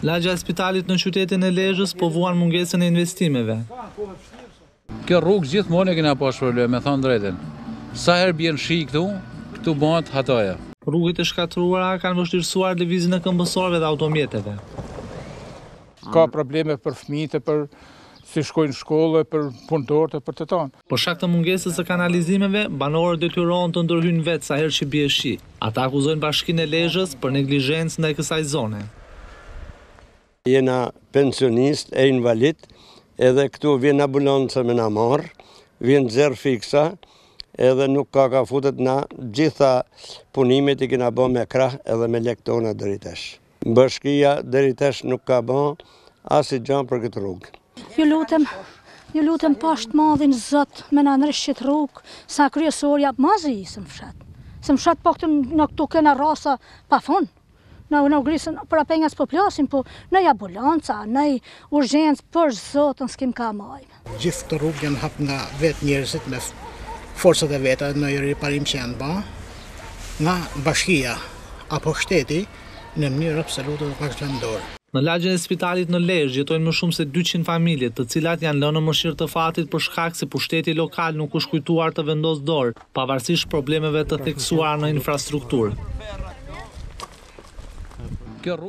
Lagja e spitalit në qytetin e Lezhës po vuan mungesën e investimeve. Kjo rrugë gjithmonë e kena pas problem, me thanë drejtën. Sa herë bjen shi këtu, këtu bohet hataja. Rrugët e shkatërruara kanë vështirësuar lëvizjen e këmbësorëve dhe automjeteve. Ka probleme për fëmijët e për si shkojnë në shkollë e për punëtorët e për të tanë. Për shkak të mungesës së kanalizimeve, banorët detyrohen të ndërhyjnë vetë sa herë që bie shi. Ata akuzojnë Bashkinë e Lezhës për neglizhencë ndaj kësaj zone. Jena pensionistë e invalidë, edhe këtu vjen ambulanca me na marrë, vjen zjarrfiksja, edhe nuk ka ka futet na gjitha punimet i kena bo me krah edhe me lekë tona deri tash. Bashkia deri tash nuk ka ba asnjë gja për këtë rrugë. Ju lutem, ju lutem pashtë madhin Zot me na ndreq qët rrugë, sa kryesorja ma zi se m'fshat. Se m'fshat po këtu në këtu kena rrasa pa fund. Na u grisën papuqat, po plasim, po naj ambulanca, naj urgjencë për Zotin s'kem ka majmë. Gjithë këto rrugë janë hap nga vetë njerëzit me forcat e veta në riparim që janë ba, nga bashkia apo shteti në mënyrë absolute s'ka pas vën dorë. Në lagjen e spitalit në Lezhë jetojnë më shumë se dyqind familje, të cilat janë lënë në mëshirë të fatit për shkak se pushteti lokal nuk është kujtuar të vendosë dorë, pavarësisht problemeve të theksuara në infrastrukturë.